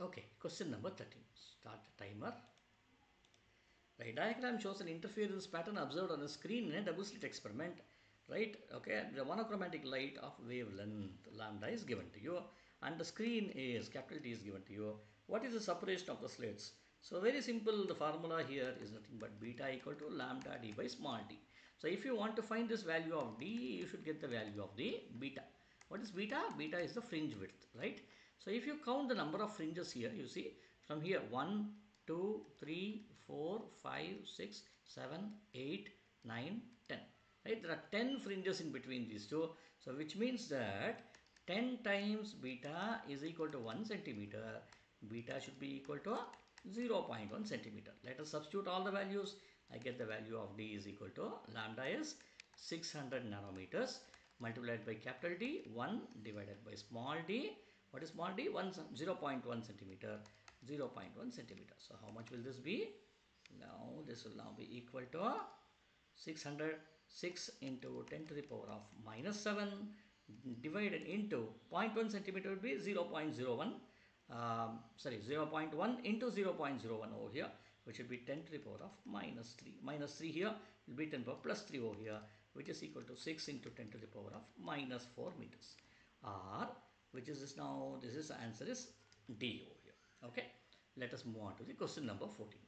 Okay, question number 13. Start the timer. The diagram shows an interference pattern observed on a screen in a double slit experiment. Right, okay, the monochromatic light of wavelength lambda is given to you and the screen is capital T is given to you. What is the separation of the slits? So very simple, the formula here is nothing but beta equal to lambda d by small d. So if you want to find this value of d, you should get the value of the beta. What is beta? Beta is the fringe width, right? So if you count the number of fringes here, you see from here 1, 2, 3, 4, 5, 6, 7, 8, 9, 10. Right? There are 10 fringes in between these two. So which means that 10 times beta is equal to 1 centimeter. Beta should be equal to 0.1 centimeter. Let us substitute all the values. I get the value of d is equal to lambda is 600 nanometers multiplied by capital D 1 divided by small d. What is small d? 1, 0.1 centimeter. 0.1 centimeter. So how much will this be? Now this will now be equal to 606 into 10 to the power of minus 7 divided into 0.1 centimeter would be 0.01 um, sorry 0.1 into 0.01 over here which will be 10 to the power of minus 3 minus 3 here will be 10 power plus 3 over here which is equal to 6 into 10 to the power of minus 4 meters or which is this now this is answer is D over here. Okay? Let us move on to the question number 14